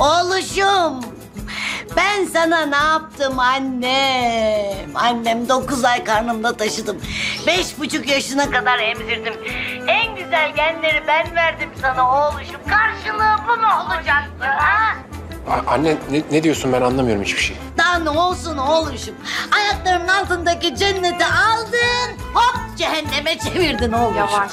Oğluşum. Ben sana ne yaptım annem? Annem dokuz ay karnımda taşıdım. Beş buçuk yaşına kadar emzirdim. En güzel genleri ben verdim sana oğluşum. Karşılığı bu mu olacaktı ha? A- anne ne, ne diyorsun ben anlamıyorum hiçbir şey. Daha ne olsun oğluşum? Ayaklarının altındaki cenneti aldın. Hop cehenneme çevirdin oğluşum. Yavaş.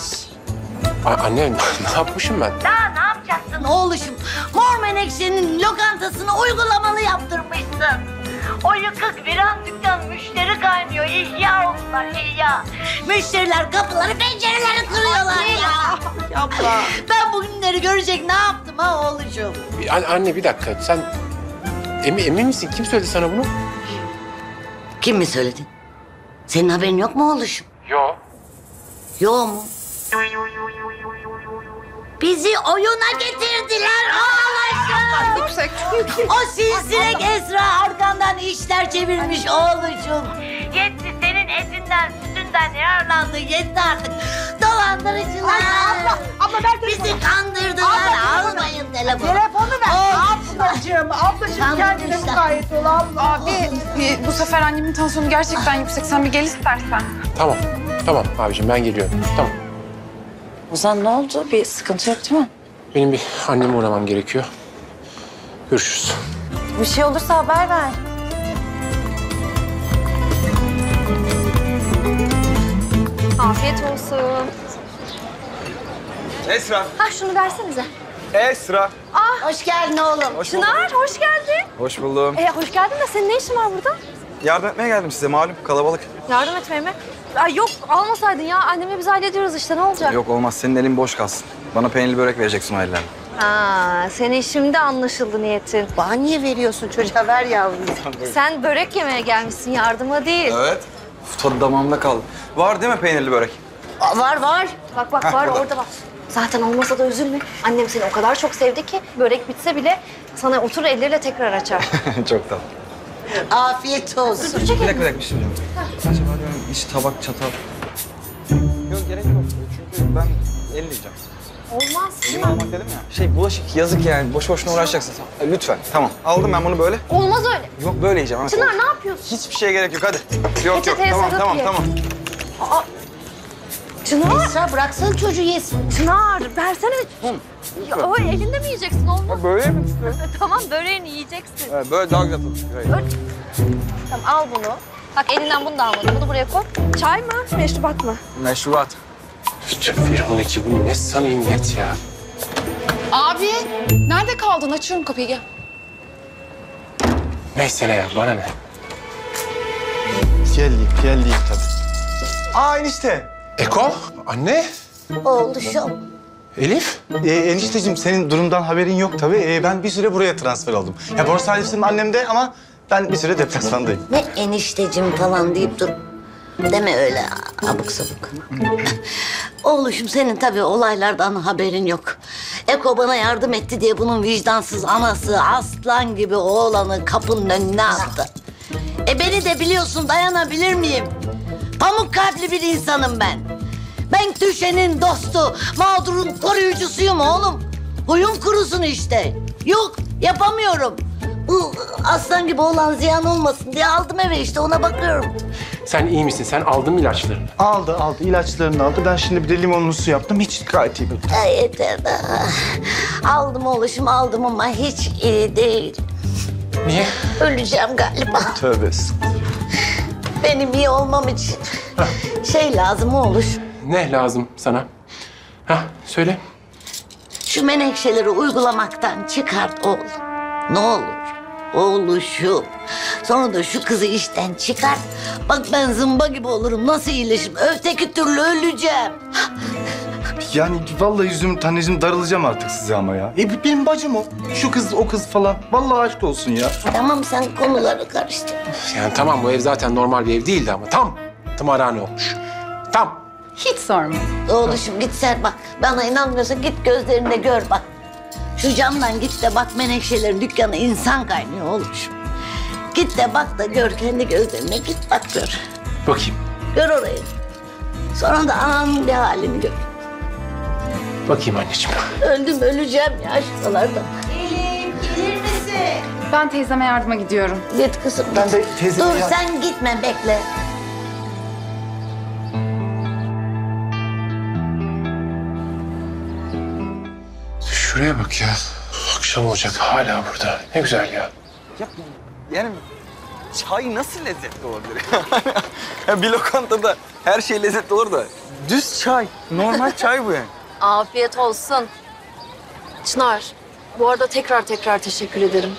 A- anne ne yapmışım ben? Daha ne yapacaksın oğluşum? Mor Menekşe'nin lokantasını uygulamalı yaptırmışsın. O yıkık viran dükkan müşteri kaynıyor. İhya oldular ihya. Müşteriler kapıları pencereleri kırıyorlar ya. Yapma. Ben bugünleri görecek ne yaptım ha oğluşum? Bir- an- anne bir dakika sen emin, emin misin? Kim söyledi sana bunu? Kim mi söyledi? Senin haberin yok mu oğluşum? Yok. Yok mu? Bizi oyuna getirdiler oğluşum. Yüksek, yüksek. O silsilek Esra arkandan işler çevirmiş oğluşum. Yetti senin etinden sütünden yararlandı yetti artık. Dolandırıcılar. abla, abla ver telefonu. Bizi kandırdılar almayın telefonu. Telefonu ver. Of. Ablacığım, ablacığım Kandırmışlar. kendine mukayyet ol abla. Abi e, bu sefer annemin tansiyonu gerçekten yüksek. Sen bir gel istersen. Tamam. Tamam abicim ben geliyorum. Tamam. Ozan ne oldu? Bir sıkıntı yok değil mi? Benim bir anneme uğramam gerekiyor. Görüşürüz. Bir şey olursa haber ver. Afiyet olsun. Esra. Ha şunu versenize. Esra. Hoş geldin oğlum. Hoş. Çınar hoş geldin. Hoş buldum. E, hoş geldin de senin ne işin var burada? Yardım etmeye geldim size malum kalabalık. Yardım etmeye mi? Ay yok almasaydın ya. Annemle biz hallediyoruz işte ne olacak? Yok olmaz senin elin boş kalsın. Bana peynirli börek vereceksin o ellerle. Ha, senin şimdi anlaşıldı niyetin. Bana niye veriyorsun çocuğa ver yavrum. Sen börek yemeye gelmişsin yardıma değil. Evet. Tadı damağımda kaldı. Var değil mi peynirli börek? Aa, Var var. Bak bak Heh, var burada. orada bak. Zaten olmasa da üzülme. Annem seni o kadar çok sevdi ki börek bitse bile sana otur elleriyle tekrar açar. Çok tatlı. Afiyet olsun. Bir dakika bir dakika bir şey söyleyeceğim. Acaba diyorum hiç tabak çatal. Yok gerek yok. Çünkü ben el yiyeceğim. Olmaz. Elim almak dedim ya. Şey bulaşık yazık yani. Boş boşuna uğraşacaksın. E, Lütfen. Tamam. Aldım ben bunu böyle. Olmaz öyle. Yok böyle yiyeceğim. ha. Çınar ne yapıyorsun? Hiçbir şeye gerek yok hadi. Yok yok. Peçeteye Tamam sarıp tamam ye. tamam. Çınar, Esra bıraksana çocuğu yesin. Çınar versene. Ya, o elinde mi yiyeceksin olmaz. Ha, böyle mi istiyorsun? tamam böreğini yiyeceksin. Evet, böyle daha güzel tadı çıkıyor. Öyle. Tamam al bunu. Bak elinden bunu da almadım. Bunu buraya koy. Çay mı? Meşrubat mı? Meşrubat. Firman ekibi bu ne samimiyet ya. Abi nerede kaldın? Açıyorum kapıyı gel. Neyse ne ya bana ne. Geldik, geldik tabii. Aa enişte. Eko, anne, Oğluşum. Elif. Ee, enişteciğim senin durumdan haberin yok tabii. Ee, ben bir süre buraya transfer oldum. Ya Borsa Alif'in annemde ama ben bir süre deplasmandayım. Ne eniştecim falan deyip dur. Deme öyle abuk sabuk. Oğluşum senin tabii olaylardan haberin yok. Eko bana yardım etti diye bunun vicdansız anası aslan gibi oğlanı kapının önüne attı. E beni de biliyorsun dayanabilir miyim? Pamuk kalpli bir insanım ben. Ben düşenin dostu, mağdurun koruyucusuyum oğlum. Huyum kurusun işte. Yok, yapamıyorum. Bu aslan gibi olan ziyan olmasın diye aldım eve işte ona bakıyorum. Sen iyi misin? Sen aldın mı ilaçlarını? Aldı, aldı. ilaçlarını aldı. Ben şimdi bir de limonlu su yaptım. Hiç gayet iyi. Ay yeter. Aldım oğluşum aldım ama hiç iyi değil. Niye? Öleceğim galiba. Tövbe. Benim iyi olmam için şey lazım oğluş. Ne lazım sana? Hah, söyle. Şu menekşeleri uygulamaktan çıkart oğlum. Ne olur. Oğluşum. Sonra da şu kızı işten çıkart. Bak ben zımba gibi olurum. Nasıl iyileşirim? Öteki türlü öleceğim. Yani vallahi yüzüm tanecim darılacağım artık size ama ya. E benim bacım o. Şu kız, o kız falan. Vallahi aşk olsun ya. Tamam sen konuları karıştır. Yani tamam bu ev zaten normal bir ev değildi ama tam tımarhane olmuş. Tam. Hiç sorma. Oğluşum git sen bak. Bana inanmıyorsan git gözlerinde gör bak. Şu camdan git de bak menekşelerin dükkanı insan kaynıyor oğluşum. Git de bak da gör kendi gözlerine git bak gör. Bakayım. Gör orayı. Sonra da ananın bir halini gör. Bakayım anneciğim. Öldüm öleceğim ya şuralarda. Elif gelir Ben teyzeme yardıma gidiyorum. Git kızım. Ben de teyzeme Dur sen gitme bekle. Şuraya bak ya. Akşam olacak hala burada. Ne güzel ya. Ya yani çay nasıl lezzetli olabilir? ya bir lokantada her şey lezzetli olur da düz çay, normal çay bu yani. Afiyet olsun. Çınar, bu arada tekrar tekrar teşekkür ederim.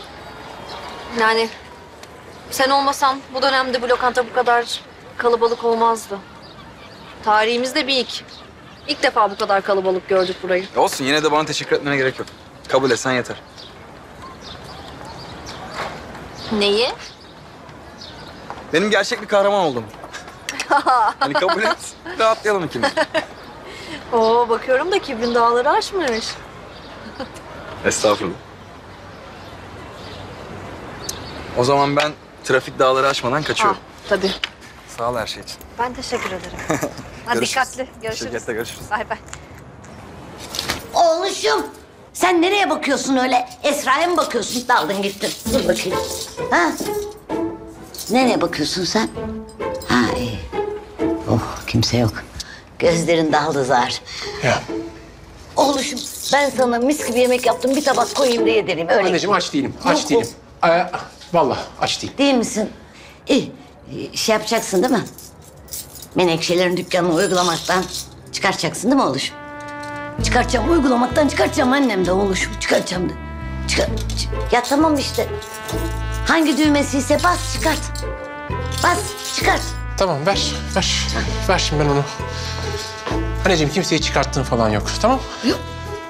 Yani sen olmasan bu dönemde bu lokanta bu kadar kalabalık olmazdı. Tarihimizde bir ilk. İlk defa bu kadar kalabalık gördük burayı. Olsun yine de bana teşekkür etmene gerek yok. Kabul etsen yeter. Neyi? Benim gerçek bir kahraman oldum. hani kabul et, rahatlayalım ikimiz. Oo bakıyorum da kibrin dağları aşmış. Estağfurullah. O zaman ben trafik dağları aşmadan Ah, kaçıyorum. tabii. Sağ ol her şey için. Ben teşekkür ederim. Hadi Görüşürüz. dikkatli. Görüşürüz. Şirkette görüşürüz. Bay bay. Oğluşum sen nereye bakıyorsun öyle? Esra'ya mı bakıyorsun? Daldın gittin. Dur bakayım. Ha? Nereye bakıyorsun sen? Ha iyi. Oh kimse yok. Gözlerin daldı zar. Ya. Oğluşum ben sana mis gibi yemek yaptım. Bir tabak koyayım da yedireyim. Öyle. Anneciğim aç değilim. Aç değilim. Ee, vallahi aç değilim. Değil misin? İyi. Şey yapacaksın değil mi? Menekşelerin dükkanını uygulamaktan çıkartacaksın değil mi oğluşum? Çıkartacağım. Uygulamaktan çıkartacağım annem de oğluşum. Çıkartacağım da. Çıkar. çı- Ya tamam işte. Hangi düğmesiyse bas çıkart. Bas çıkart. Tamam ver, ver. Ver şimdi ben onu. Anneciğim kimseyi çıkarttığın falan yok. Tamam? Yok.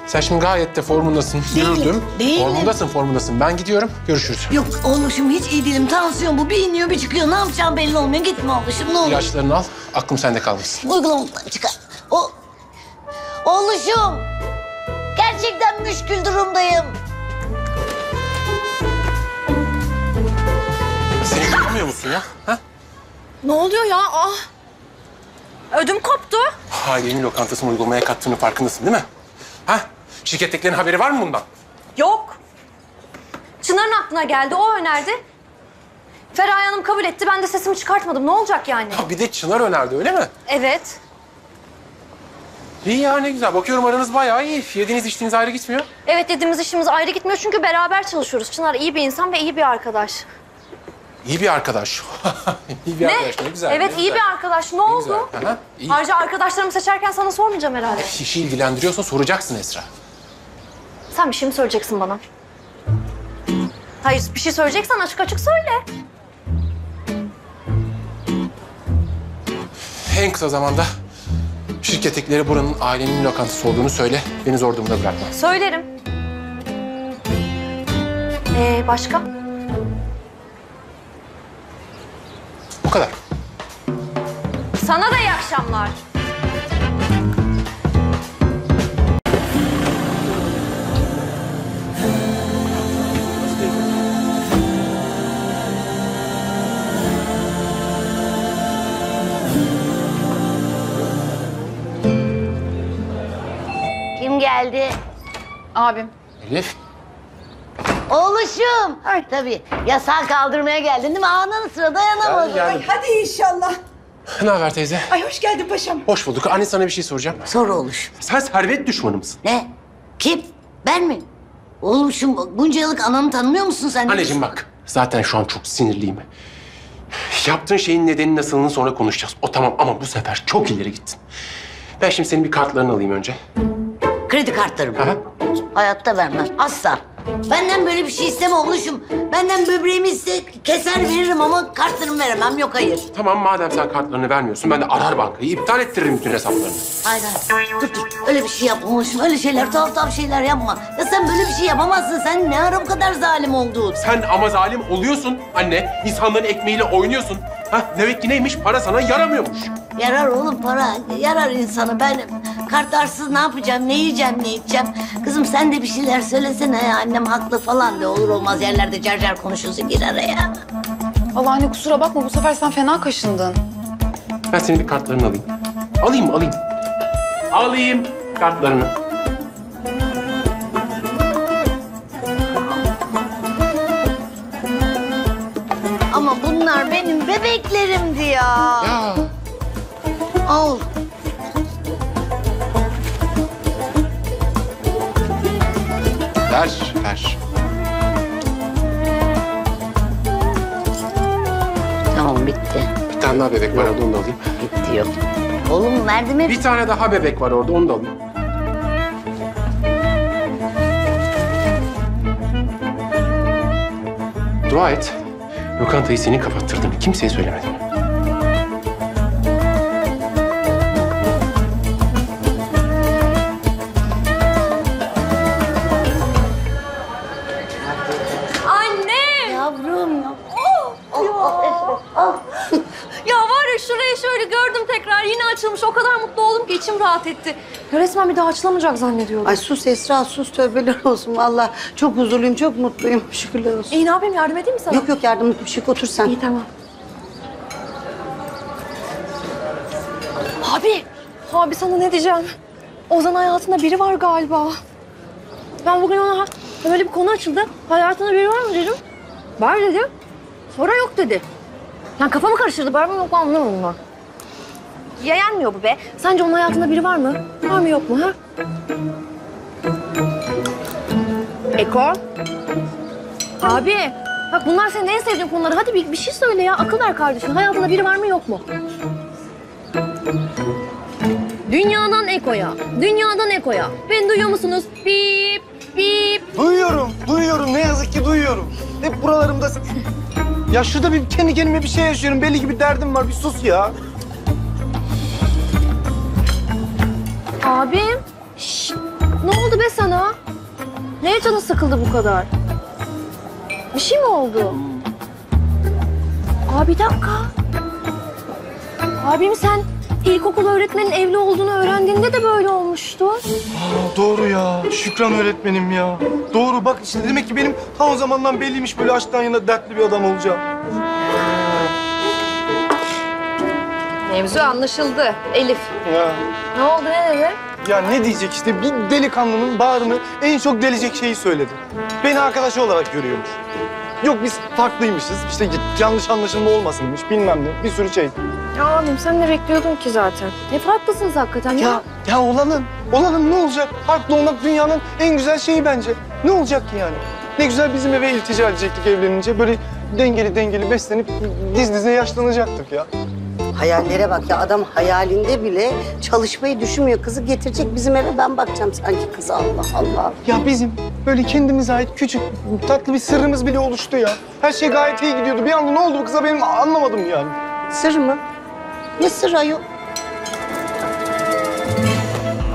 Sen şimdi gayet de formundasın. Değilim, Gördüm. değilim. Formundasın, formundasın. Ben gidiyorum. Görüşürüz. Yok oğluşum hiç iyi değilim. Tansiyon bu. Bir iniyor bir çıkıyor. Ne yapacağım belli olmuyor. Gitme oğluşum ne olur. İlaçlarını al. Aklım sende kalmasın. Uygulamaktan çıkar. O... Oğluşum. Gerçekten müşkül durumdayım. Seni görmüyor musun ya? Ha? Ne oluyor ya? Ah. Ödüm koptu. Ailenin lokantasını uygulamaya kattığını farkındasın değil mi? Ha? Şirkettekilerin haberi var mı bundan? Yok. Çınar'ın aklına geldi. O önerdi. Feraye Hanım kabul etti. Ben de sesimi çıkartmadım. Ne olacak yani? Ha, bir de Çınar önerdi öyle mi? Evet. İyi ya ne güzel. Bakıyorum aranız bayağı iyi. Yediğiniz içtiğiniz ayrı gitmiyor. Evet dediğimiz işimiz ayrı gitmiyor çünkü beraber çalışıyoruz. Çınar iyi bir insan ve iyi bir arkadaş. İyi bir arkadaş. iyi bir arkadaş ne güzel. Evet ne iyi güzel. bir arkadaş. Ne Ne oldu? güzel. Aha, iyi. Ayrıca arkadaşlarımı seçerken sana sormayacağım herhalde. İşi ilgilendiriyorsa soracaksın Esra. Sen bir şey mi söyleyeceksin bana? Hayır bir şey söyleyeceksen açık açık söyle. En kısa zamanda şirkettekileri buranın ailenin lokantası olduğunu söyle. Beni zor durumda bırakma. Söylerim. Ee başka? Bu kadar. Sana da iyi akşamlar. Geldi? Abim. Elif. Oğluşum. Ay. Tabii. Yasağı kaldırmaya geldin değil mi? Anın sıra dayanamadın. Geldim. Hadi inşallah. Ne haber teyze? Ay hoş geldin paşam. Hoş bulduk. Anne sana bir şey soracağım. Sor oğluşum. Sen servet düşmanı mısın? Ne? Kim? Ben mi? Oğluşum bunca yıllık ananı tanımıyor musun sen? Anneciğim bak. Zaten şu an çok sinirliyim. Yaptığın şeyin nedeni nasılını sonra konuşacağız. O tamam ama bu sefer çok ileri gittin. Ben şimdi senin bir kartlarını alayım önce. Kredi kartlarımı. Aha. Hayatta vermem. Asla. Benden böyle bir şey isteme oğluşum. Benden böbreğimi iste keser veririm ama kartlarımı veremem. Yok hayır. Tamam madem sen kartlarını vermiyorsun ben de arar bankayı iptal ettiririm bütün hesaplarını. Hayır hayır. Dur dur. Öyle bir şey yapma oğluşum. Öyle şeyler tuhaf tuhaf şeyler yapma. Ya sen böyle bir şey yapamazsın. Sen ne ara bu kadar zalim oldun? Sen ama zalim oluyorsun anne. İnsanların ekmeğiyle oynuyorsun. Ha, demek ki neymiş? Para sana yaramıyormuş. Yarar oğlum para, yarar insanı. Ben kartarsız ne yapacağım, ne yiyeceğim, ne içeceğim? Kızım sen de bir şeyler söylesene ya. Annem haklı falan de olur olmaz yerlerde car car konuşulsun gir araya. Allah anne kusura bakma bu sefer sen fena kaşındın. Ben senin bir kartlarını alayım. Alayım? Alayım. Alayım kartlarını. Ama bunlar benim bebeklerimdi ya. Ya Al. Ver, ver. Tamam bitti. Bir tane daha bebek var orada onu da alayım. Bitti yok. Oğlum verdim hep. Bir tane daha bebek var orada onu da alayım. Dua et. Lokantayı senin kapattırdığını kimseye söylemedin. Ki içim rahat etti. Ya resmen bir daha açılamayacak zannediyordum. Ay sus Esra sus tövbeler olsun. Vallahi çok huzurluyum çok mutluyum. Şükürler olsun. İyi ne yapayım yardım edeyim mi sana? Yok yok yardımlık bir şey yok, otur sen. İyi tamam. Abi, abi sana ne diyeceğim? Ozan hayatında biri var galiba. Ben bugün ona böyle bir konu açıldı. Hayatında biri var mı dedim. Var dedi. Sonra yok dedi. Yani kafamı karıştırdı. Yok mu anlamadım ben. Ya yenmiyor bu be. Sence onun hayatında biri var mı? Var mı yok mu ha? Eko. Abi. Bak bunlar senin en sevdiğin konuları. Hadi bir, bir şey söyle ya. Akıl ver kardeşim. Hayatında biri var mı yok mu? Dünyadan Eko'ya. Dünyadan Eko'ya. Beni duyuyor musunuz? Bip bip. Duyuyorum, duyuyorum. Ne yazık ki duyuyorum. Hep buralarımda... Ya şurada bir kendi kendime bir şey yaşıyorum. Belli ki bir derdim var. Bir sus ya. Abim. Şşt, ne oldu be sana? Neye canın sıkıldı bu kadar? Bir şey mi oldu? Abi bir dakika. Abim sen ilkokul öğretmenin evli olduğunu öğrendiğinde de böyle olmuştu. Aa, doğru ya. Şükran öğretmenim ya. Doğru bak işte demek ki benim ta o zamandan belliymiş böyle aşktan yana dertli bir adam olacağım. Mevzu anlaşıldı. Elif. Ya. Ne oldu ne dedi? Ya ne diyecek işte bir delikanlının bağrını en çok delecek şeyi söyledi. Beni arkadaşı olarak görüyormuş. Yok biz farklıymışız. İşte yanlış anlaşılma olmasınmış bilmem ne bir sürü şey. Ya abim sen ne bekliyordun ki zaten? Ne farklısınız hakikaten ya. Ya ya olalım. Olalım ne olacak? Farklı olmak dünyanın en güzel şeyi bence. Ne olacak ki yani? Ne güzel bizim eve iltica edecektik evlenince. Böyle dengeli dengeli beslenip diz dize yaşlanacaktık ya. Hayallere bak ya adam hayalinde bile çalışmayı düşünmüyor. Kızı getirecek bizim eve ben bakacağım sanki kız Allah Allah. Ya bizim böyle kendimize ait küçük tatlı bir sırrımız bile oluştu ya. Her şey gayet iyi gidiyordu. Bir anda ne oldu bu kıza benim anlamadım yani. Sır mı? Ne sırrı ayol?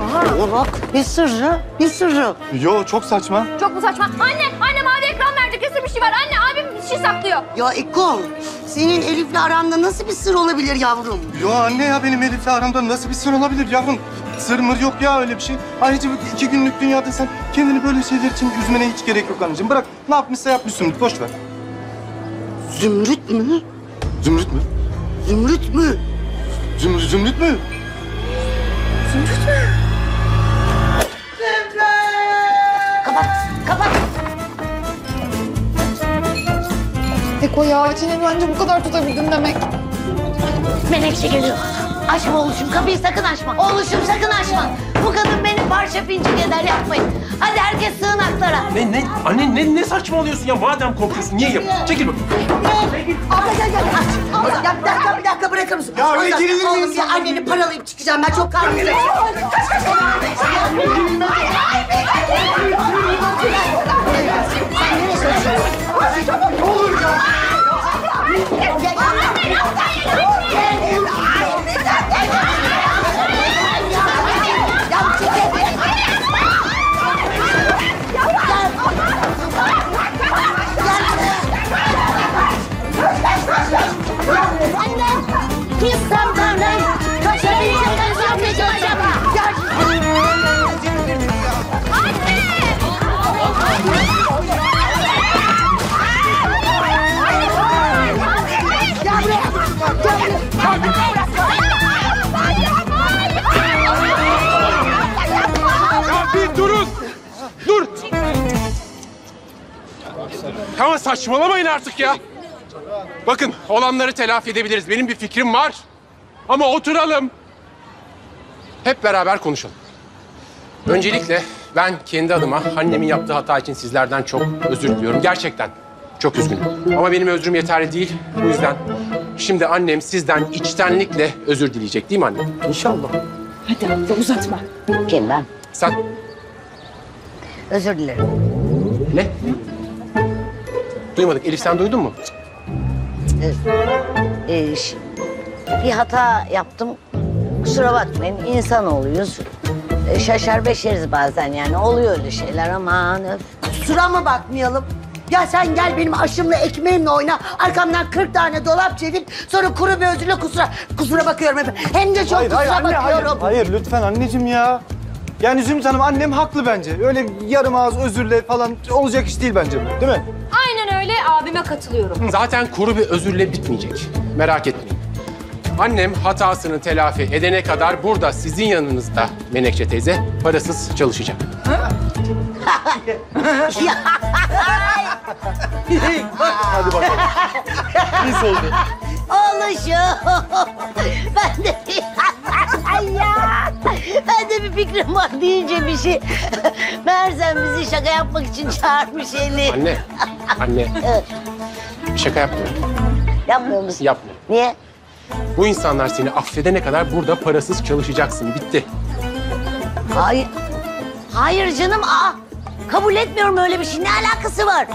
Aha. bak bir sırrı, bir sırrı. Yo çok saçma. Çok mu saçma? Anne, anne mavi ekran verdi. Kesin bir şey var. Anne, abim bir şey saklıyor. Ya Ekol, senin Elif'le aranda nasıl bir sır olabilir yavrum? Yo anne ya benim Elif'le aramda nasıl bir sır olabilir yavrum? Sır mır yok ya öyle bir şey. Ayrıca bu iki günlük dünyada sen kendini böyle şeyler için üzmene hiç gerek yok anneciğim. Bırak ne yapmışsa yapmış Zümrüt boş ver. Zümrüt mü? Zümrüt mü? Zümrüt mü? Zümrüt, Zümrüt mü? Kapat, kapat. Eko ya çeneni bence bu kadar tutabildin demek. Menekşe geliyor. Açma oğluşum kapıyı sakın açma. Oğluşum sakın açma. Bu kadın beni parça pinçik eder yapmayın. Hadi herkes sığınaklara. Ne ne anne ne ne saçmalıyorsun ya madem korkuyorsun niye yap? Çekil bak. Abla gel gel aç. Abla ya bir dakika bir dakika bırakır mısın? Ya öyle gerilir Oğlum miyiz ya anneni paralayıp çıkacağım ben çok karnım. Em về không? Em về không? Em về không? Tamam saçmalamayın artık ya. Bakın olanları telafi edebiliriz. Benim bir fikrim var. Ama oturalım. Hep beraber konuşalım. Öncelikle ben kendi adıma annemin yaptığı hata için sizlerden çok özür diliyorum. Gerçekten çok üzgünüm. Ama benim özrüm yeterli değil. Bu yüzden şimdi annem sizden içtenlikle özür dileyecek değil mi anne? İnşallah. Hadi abla uzatma. Kim ben? Sen Özür dilerim. ne? Duymadık. Elif sen duydun mu? Ee, ş- bir hata yaptım. Kusura bakmayın insanoğluyuz. Ee, şaşar beşeriz bazen yani oluyor öyle şeyler aman öf. Kusura mı bakmayalım? Ya sen gel benim aşımla ekmeğimle oyna. Arkamdan 40 tane dolap çevir. Sonra kuru bir özürle kusura. Kusura bakıyorum hep. Hem de çok Hayır, hayır kusura anne, hayır. bakıyorum. Hayır lütfen anneciğim ya. Yani Zümrüt Hanım annem haklı bence. Öyle yarım ağız özürle falan olacak iş değil bence bu değil mi? Aynen öyle abime katılıyorum. Zaten kuru bir özürle bitmeyecek. Merak etmeyin. Annem hatasını telafi edene kadar burada sizin yanınızda Menekşe teyze parasız çalışacak. Hadi bakalım. Pis oldu. Oğluşum. ben de Ay ya. Ben de bir fikrim var deyince bir şey. Meğersem bizi şaka yapmak için çağırmış Elif. Anne, anne. Şaka yapmıyorum. Yapmıyor musun? Yapma. Niye? Bu insanlar seni affedene kadar burada parasız çalışacaksın. Bitti. Hayır. Hayır canım. Aa, kabul etmiyorum öyle bir şey. Ne alakası var?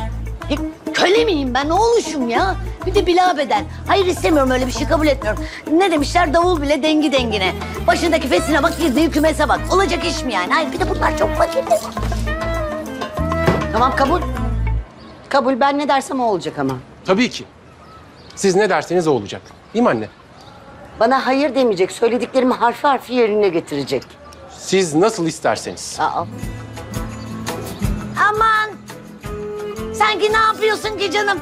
Köle miyim ben? Ne oluşum ya? Bir de bila beden. Hayır istemiyorum öyle bir şey kabul etmiyorum. Ne demişler davul bile dengi dengine. Başındaki fesine bak girdiği kümese bak. Olacak iş mi yani? Hayır bir de bunlar çok fakir. Tamam kabul. Kabul ben ne dersem o olacak ama. Tabii ki. Siz ne derseniz o olacak. Değil mi anne? Bana hayır demeyecek. Söylediklerimi harfi harfi yerine getirecek. Siz nasıl isterseniz. Aa. Aman. Sanki ne yapıyorsun ki canım?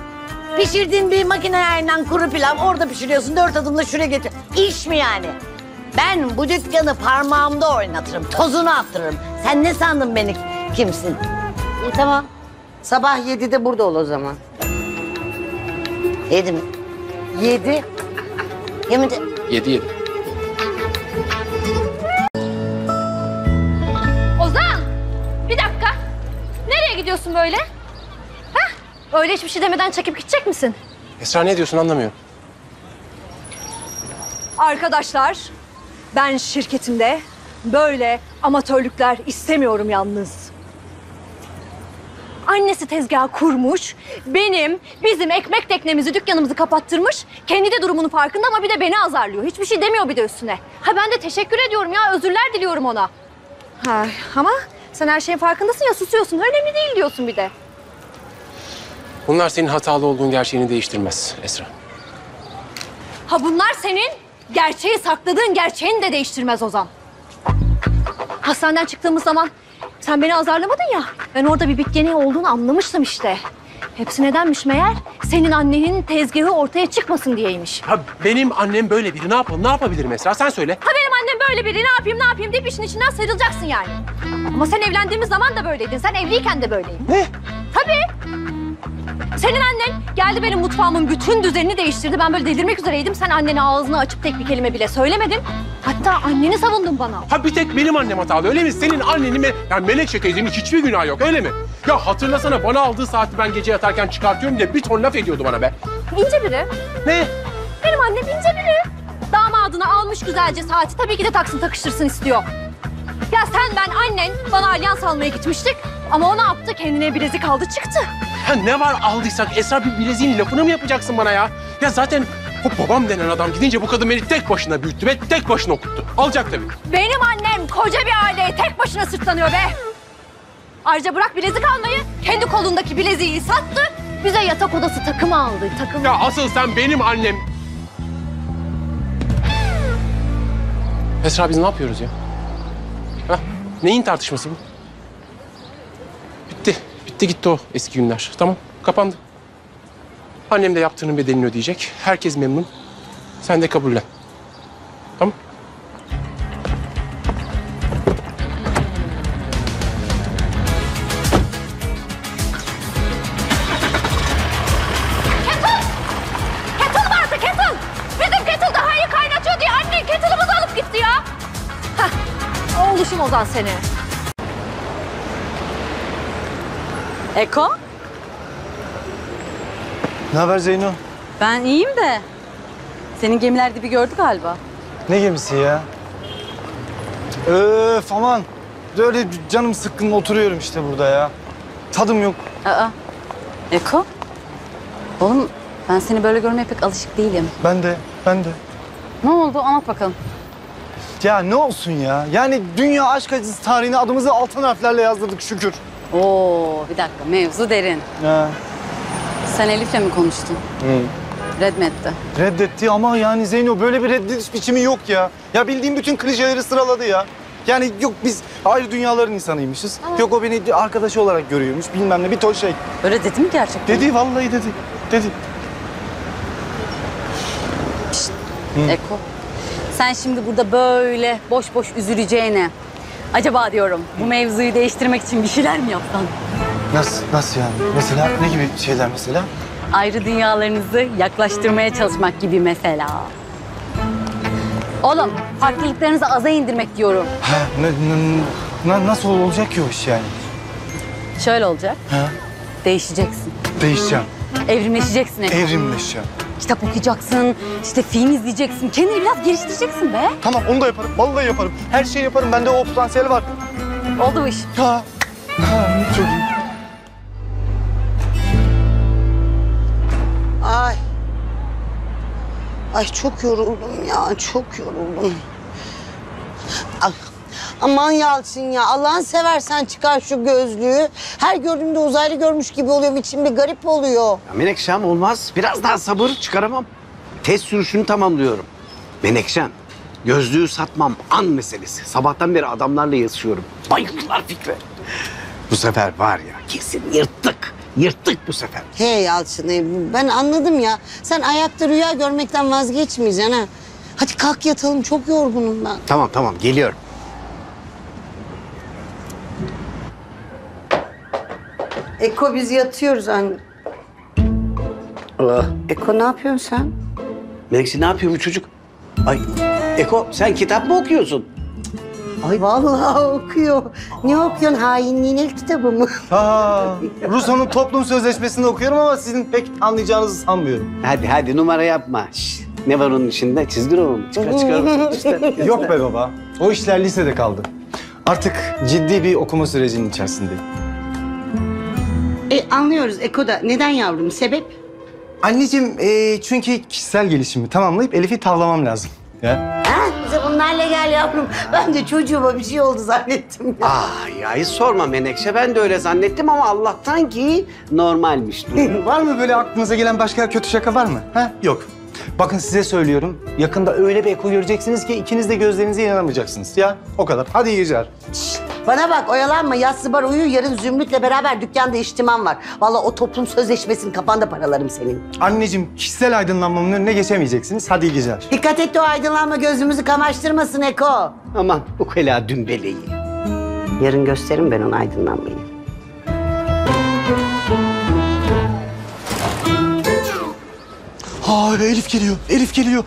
Pişirdiğin bir makine ayarından kuru pilav orada pişiriyorsun. Dört adımla şuraya getir. İş mi yani? Ben bu dükkanı parmağımda oynatırım. Tozunu attırırım. Sen ne sandın beni kimsin? İyi tamam. Sabah 7'de burada ol o zaman. Yedim. Yedi. Yemin de... Yedi yedi. Ozan! Bir dakika. Nereye gidiyorsun böyle? Öyle hiçbir şey demeden çekip gidecek misin? Esra ne diyorsun anlamıyorum. Arkadaşlar, ben şirketimde böyle amatörlükler istemiyorum yalnız. Annesi tezgah kurmuş, benim, bizim ekmek teknemizi, dükkanımızı kapattırmış. Kendi de durumunun farkında ama bir de beni azarlıyor. Hiçbir şey demiyor bir de üstüne. Ha ben de teşekkür ediyorum ya, özürler diliyorum ona. Ha ama sen her şeyin farkındasın ya, susuyorsun. Önemli değil diyorsun bir de. Bunlar senin hatalı olduğun gerçeğini değiştirmez Esra. Ha bunlar senin gerçeği sakladığın gerçeğini de değiştirmez Ozan. Hastaneden çıktığımız zaman sen beni azarlamadın ya. Ben orada bir bit geniği olduğunu anlamıştım işte. Hepsi nedenmiş meğer? Senin annenin tezgahı ortaya çıkmasın diyeymiş. Ha benim annem böyle biri. Ne yapalım? Ne yapabilirim Esra? Sen söyle. Ha benim annem böyle biri ne yapayım ne yapayım deyip işin içinden sıyrılacaksın yani. Ama sen evlendiğimiz zaman da böyleydin. Sen evliyken de böyleydin. Ne? Tabii. Senin annen geldi benim mutfağımın bütün düzenini değiştirdi. Ben böyle delirmek üzereydim. Sen annene ağzını açıp tek bir kelime bile söylemedin. Hatta anneni savundun bana. Ha bir tek benim annem hatalı öyle mi? Senin annenin me yani Menekşe teyzenin hiçbir günahı yok öyle mi? Ya hatırlasana bana aldığı saati ben gece yatarken çıkartıyorum diye bir ton laf ediyordu bana be. İnce biri. Ne? Benim annem ince biri. Damadını almış güzelce saati tabii ki de taksın takıştırsın istiyor. Ya sen ben annen bana alyans almaya gitmiştik. Ama o ne yaptı? Kendine bilezik aldı çıktı. Ha ne var aldıysak Esra bir bileziğin lafını mı yapacaksın bana ya? Ya zaten o babam denen adam gidince bu kadın beni tek başına büyüttü ve tek başına okuttu. Alacak tabii. Benim annem koca bir aileye tek başına sırtlanıyor be. Ayrıca bırak bilezik almayı, kendi kolundaki bileziği sattı. Bize yatak odası takımı aldı, takım. Ya asıl sen benim annem. Esra biz ne yapıyoruz ya? Neyin tartışması bu? Bitti. Bitti gitti o eski günler. Tamam kapandı. Annem de yaptığının bedelini ödeyecek. Herkes memnun. Sen de kabullen. Tamam. Oğluşum Ozan seni. Eko? Ne haber Zeyno? Ben iyiyim de. Senin gemiler dibi gördü galiba. Ne gemisi ya? Öf aman. Böyle canım sıkkın oturuyorum işte burada ya. Tadım yok. Aa. Eko? Oğlum ben seni böyle görmeye pek alışık değilim. Ben de, ben de. Ne oldu? Anlat bakalım. Ya ne olsun ya? Yani dünya aşk acısı tarihine adımızı altın harflerle yazdırdık şükür. Oo bir dakika mevzu derin. Ha. Sen Elif'le mi konuştun? Red mi etti? Reddetti ama yani Zeyno böyle bir reddediş biçimi yok ya. Ya bildiğim bütün klişeleri sıraladı ya. Yani yok biz ayrı dünyaların insanıymışız. Yok o beni arkadaşı olarak görüyormuş bilmem ne bir ton şey. Öyle dedi mi gerçekten? Dedi vallahi dedi. Dedi. Eko. Sen şimdi burada böyle boş boş üzüleceğine acaba diyorum bu mevzuyu değiştirmek için bir şeyler mi yapsan? Nasıl, nasıl yani? Mesela ne gibi şeyler mesela? Ayrı dünyalarınızı yaklaştırmaya çalışmak gibi mesela. Oğlum farklılıklarınızı aza indirmek diyorum. Ha, ne, ne- na- nasıl olacak ki o iş yani? Şöyle olacak. Ha? Değişeceksin. Değişeceğim, Evrimleşeceksin Eko. evrimleşeceğim. Kitap okuyacaksın, işte film izleyeceksin. Kendini biraz geliştireceksin be. Tamam onu da yaparım, vallahi yaparım. Her şeyi yaparım, bende o potansiyel var. Oldu bu iş. Ha. Ha, çok iyi. Ay. Ay çok yoruldum ya, çok yoruldum. Ay, aman Yalçın ya, Allah'ını seversen çıkar şu gözlüğü. Her gördüğümde uzaylı görmüş gibi oluyorum, içim bir garip oluyor. Ya Menekşem olmaz. Biraz daha sabır çıkaramam. Test sürüşünü tamamlıyorum. Menekşem, gözlüğü satmam an meselesi. Sabahtan beri adamlarla yazışıyorum. Bayıldılar fikre. Bu sefer var ya kesin yırttık. Yırttık bu sefer. He Yalçın, e, ben anladım ya. Sen ayakta rüya görmekten vazgeçmeyeceksin ha. Hadi kalk yatalım, çok yorgunum ben. Tamam tamam geliyorum. Eko biz yatıyoruz anne. Aa, Eko ne yapıyorsun sen? Menekşe ne yapıyor bu çocuk? Ay Eko sen kitap mı okuyorsun? Ay vallahi okuyor. Ne okuyorsun? Hainliğin el kitabı mı? Ha, Rusya'nın toplum sözleşmesini okuyorum ama sizin pek anlayacağınızı sanmıyorum. Hadi hadi numara yapma. Şş, ne var onun içinde? Çizgi roman. Çıkar çıkar. işte. Yok be baba, o işler lisede kaldı. Artık ciddi bir okuma sürecinin içerisindeyim. E, anlıyoruz Eko'da. Neden yavrum? Sebep? Anneciğim, e, çünkü kişisel gelişimi tamamlayıp Elif'i tavlamam lazım. Ya. Ha, bize bunlarla gel yavrum. Ben de çocuğuma bir şey oldu zannettim. Ah ya hiç sorma Menekşe. Ben de öyle zannettim ama Allah'tan ki normalmiş durum. Var mı böyle aklınıza gelen başka kötü şaka var mı? Ha? Yok. Bakın size söylüyorum. Yakında öyle bir eko göreceksiniz ki ikiniz de gözlerinize inanamayacaksınız. Ya o kadar. Hadi iyi geceler. Bana bak oyalanma. Yassı bar uyu. Yarın Zümrüt'le beraber dükkanda içtimam var. Vallahi o toplum sözleşmesinin kafanda paralarım senin. Anneciğim kişisel aydınlanmanın önüne geçemeyeceksiniz. Hadi iyi geceler. Dikkat et de o aydınlanma gözümüzü kamaştırmasın Eko. Aman ukala dümbeleyi. Yarın gösteririm ben ona aydınlanmayı. Ha Elif geliyor. Elif geliyor.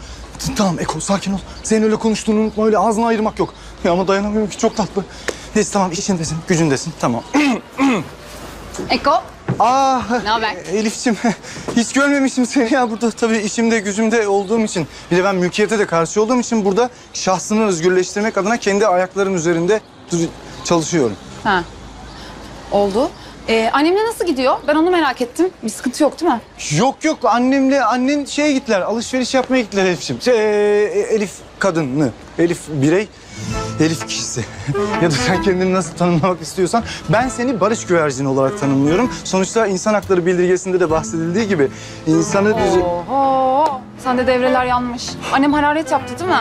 Tamam Eko sakin ol. Zeynep'le konuştuğunu unutma öyle ağzını ayırmak yok. Ya ama dayanamıyorum ki çok tatlı. Neyse tamam içindesin, gücündesin. Tamam. Eko. Aa, Ne haber? Elif'ciğim hiç görmemişim seni ya burada tabii işimde gücümde olduğum için. Bir de ben mülkiyete de karşı olduğum için burada şahsını özgürleştirmek adına kendi ayaklarım üzerinde dur- çalışıyorum. Ha. Oldu. Ee, annemle nasıl gidiyor? Ben onu merak ettim. Bir sıkıntı yok değil mi? Yok yok annemle annen şeye gittiler alışveriş yapmaya gittiler Elif'ciğim. Şey, e, Elif kadını, Elif birey, Elif kişisi. ya da sen kendini nasıl tanımlamak istiyorsan ben seni barış güvercini olarak tanımlıyorum. Sonuçta insan hakları bildirgesinde de bahsedildiği gibi insanı... Oho. Sende devreler yanmış. Annem hararet yaptı değil mi?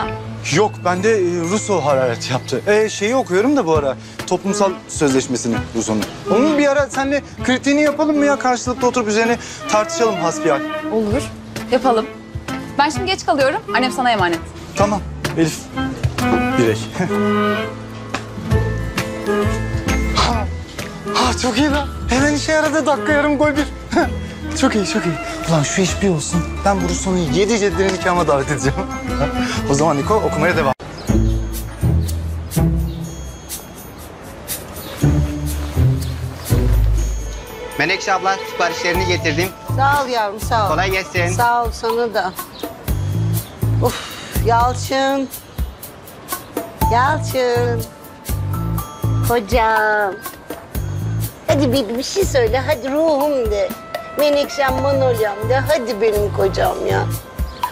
Yok ben de e, Russo hararet yaptı. E, şeyi okuyorum da bu ara toplumsal sözleşmesini Russo'nun. Onun bir ara seninle kritiğini yapalım mı ya karşılıklı oturup üzerine tartışalım hasbihal. Olur. Yapalım. Ben şimdi geç kalıyorum. Annem sana emanet. Tamam Elif birey. ha, ha, çok iyi lan. Hemen işe yaradı dakika yarım gol bir. çok iyi çok iyi. Ulan şu iş bir olsun. Ben bu Russo'nun yedi ceddini nikahıma davet edeceğim. o zaman Niko okumaya devam. Menekşe abla siparişlerini getirdim. Sağ ol yavrum sağ ol. Kolay gelsin. Sağ ol sana da. Of Yalçın. Yalçın. Hocam. Hadi bir, bir şey söyle. Hadi ruhum de. Menekşem Manolyam de. Hadi benim kocam ya.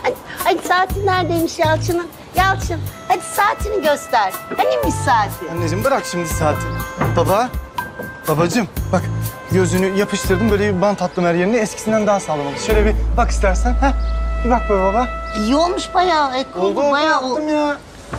Hadi, hadi saati neredeymiş Yalçın'ın? Yalçın hadi saatini göster. Hanimiş saati? Anneciğim bırak şimdi saati. Baba, babacığım bak gözünü yapıştırdım böyle bir bant attım her yerine eskisinden daha sağlam oldu. Şöyle bir bak istersen. Heh. Bir bak be baba. İyi olmuş bayağı. Eko, Oldu oldu bayağı oldu. ya.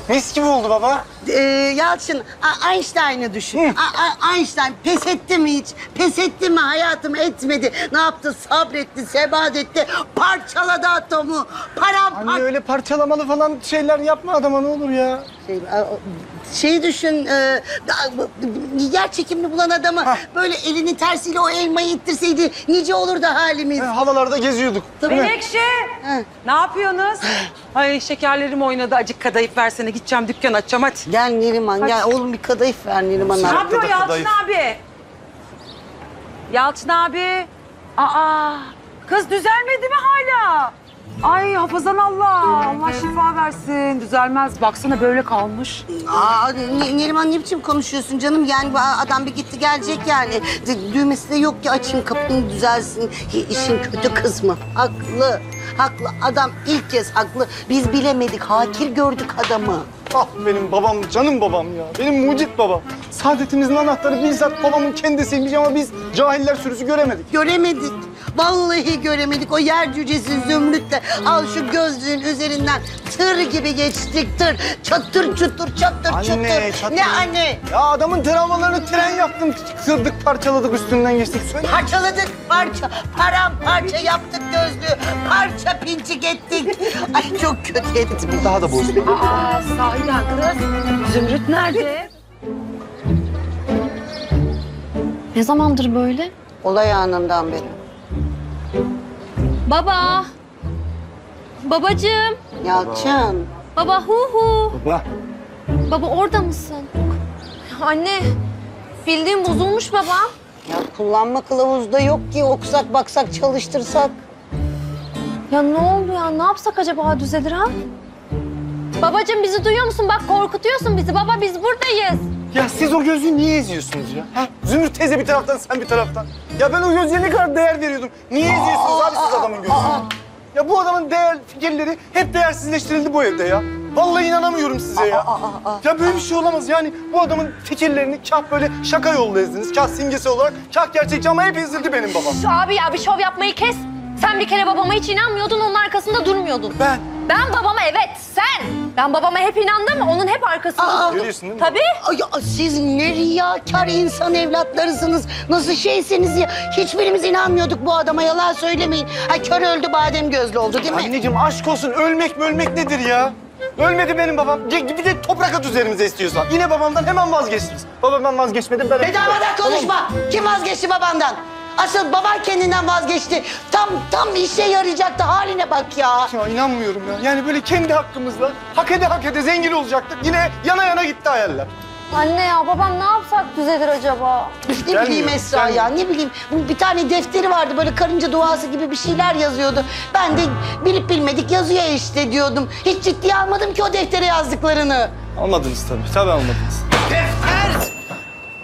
Mis gibi oldu baba. Ee, Yalçın, A- Einstein'ı düşün. A- A- Einstein pes etti mi hiç? Pes etti mi hayatım? Etmedi. Ne yaptı? Sabretti, sebat etti. Parçaladı atomu. Param Anne öyle parçalamalı falan şeyler yapma adama ne olur ya. Şey, şeyi düşün, e, yer çekimini bulan adamı böyle elinin tersiyle o elmayı ittirseydi nice olurdu halimiz. He, havalarda geziyorduk. Mi? Menekşe! Ne yapıyorsunuz? Ay şekerlerim oynadı. Acık kadayıf versene. Gideceğim dükkan açacağım hadi. Gel Neriman, gel. Oğlum bir kadayıf ver Neriman'a. Ne yapıyor Yalçın kadayıf. abi? Yalçın abi. Aa, kız düzelmedi mi hala? Ay hafızan Allah. Allah şifa versin. Düzelmez. Baksana böyle kalmış. Aa, N- Neriman ne biçim konuşuyorsun canım? Yani bu adam bir gitti gelecek yani. D- Düğmesi de yok ki açayım kapını düzelsin. Hi- İşin kötü kısmı. Haklı. Haklı. Adam ilk kez haklı. Biz bilemedik. Hakir gördük adamı. Ah benim babam, canım babam ya. Benim mucit babam. Saadetimizin anahtarı bizzat babamın kendisiymiş ama biz cahiller sürüsü göremedik. Göremedik. Vallahi göremedik. O yer cücesi Zümrüt'le al şu gözlüğün üzerinden tır gibi geçtik tır. Çatır çutur çatır Anne, çutur. çatır. Ne anne? Ya adamın travmalarını tren yaptım. Kırdık, parçaladık, üstünden geçtik. Söyle. Parçaladık parça, paramparça yaptık gözlüğü, parça pinçik ettik. Ay çok kötü ettim. Daha da bozuldu. Aa sahiden kız. Zümrüt nerede? Ne zamandır böyle? Olay anından beri. Baba. Babacığım. Yalçın. Baba hu hu. Baba. Baba orada mısın? Anne. Bildiğin bozulmuş baba. Ya kullanma kılavuzda yok ki okusak baksak çalıştırsak. Ya ne oldu ya? Ne yapsak acaba düzelir ha? Babacığım bizi duyuyor musun? Bak korkutuyorsun bizi. Baba biz buradayız. Ya siz o gözlüğü niye eziyorsunuz ya? Ha? Zümrüt teyze bir taraftan, sen bir taraftan. Ya ben o gözlüğe ne kadar değer veriyordum. Niye eziyorsunuz abi siz adamın gözlüğünü? Ya bu adamın değer fikirleri hep değersizleştirildi bu evde ya. Vallahi inanamıyorum size ya. Ya böyle bir şey olamaz yani. Bu adamın fikirlerini kah böyle şaka yollu ezdiniz. Kah simgesi olarak, kah gerçekçi ama hep ezildi benim babam. Şu abi ya bir şov yapmayı kes. Sen bir kere babama hiç inanmıyordun, onun arkasında durmuyordun. Ben. Ben babama evet, sen. Ben babama hep inandım, onun hep arkasında Aa, durdum. Görüyorsun değil mi? Tabii. Ay, siz ne riyakar insan evlatlarısınız. Nasıl şeysiniz ya? Hiçbirimiz inanmıyorduk bu adama yalan söylemeyin. Ha kör öldü badem gözlü oldu değil mi? Anneciğim aşk olsun ölmek mi ölmek nedir ya? Ölmedi benim babam. Ge- Bir de toprak at üzerimize istiyorsan. Yine babamdan hemen vazgeçtiniz. Babamdan vazgeçmedim ben... Bedavadan konuşma. Kim vazgeçti babandan? Asıl baban kendinden vazgeçti. Tam tam işe yarayacaktı. Haline bak ya. Ya inanmıyorum ya. Yani böyle kendi hakkımızla hak ede hak ede zengin olacaktık. Yine yana yana gitti hayaller. Anne ya babam ne yapsak düzelir acaba? Ne Gelmiyor, bileyim Esra ya, gelmiyor. ne bileyim. Bu bir tane defteri vardı böyle karınca duası gibi bir şeyler yazıyordu. Ben de bilip bilmedik yazıyor işte diyordum. Hiç ciddiye almadım ki o deftere yazdıklarını. Almadınız tabii. Tabii almadınız. Defter!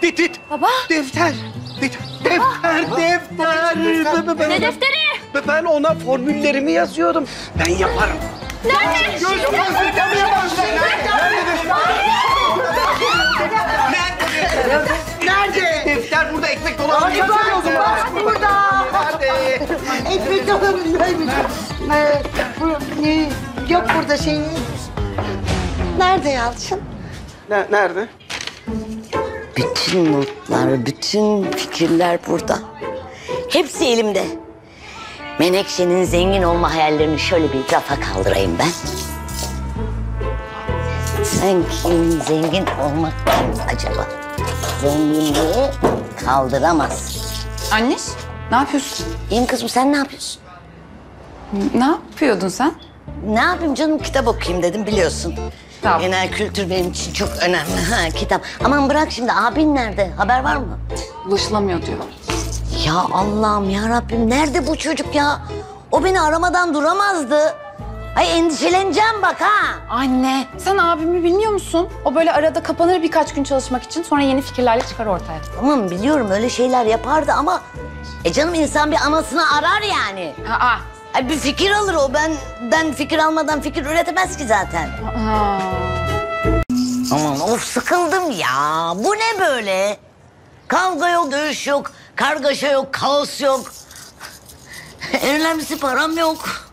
Dit dit. Baba. Defter. Defter, defter. Ne defteri? Ben ona formüllerimi yazıyorum. Ben yaparım. Nerede? Nerede? Defter burada ekmek dolabı. Ay bak, bak burada. Nerede? Ekmek dolabındaymış. Ee, bu, e, yok burada şey. Nerede Yalçın? Ne, nerede? Bütün notlar, bütün fikirler burada. Hepsi elimde. Menekşe'nin zengin olma hayallerini şöyle bir rafa kaldırayım ben. Sen kim zengin olmak kim acaba? Zenginliği kaldıramaz. Anneş, ne yapıyorsun? İyiyim kızım sen ne yapıyorsun? Ne yapıyordun sen? Ne yapayım canım kitap okuyayım dedim biliyorsun. Tamam. Genel kültür benim için çok önemli. Ha kitap. Aman bırak şimdi abin nerede? Haber var mı? Ulaşılamıyor diyor. Ya Allah'ım ya Rabbim nerede bu çocuk ya? O beni aramadan duramazdı. Ay endişeleneceğim bak ha. Anne sen abimi bilmiyor musun? O böyle arada kapanır birkaç gün çalışmak için sonra yeni fikirlerle çıkar ortaya. Tamam biliyorum öyle şeyler yapardı ama... E canım insan bir anasını arar yani. Aa. Ay bir fikir alır o. Benden fikir almadan fikir üretemez ki zaten. Aa. Aman of sıkıldım ya. Bu ne böyle? Kavga yok, dövüş yok, kargaşa yok, kaos yok. En önemlisi param yok.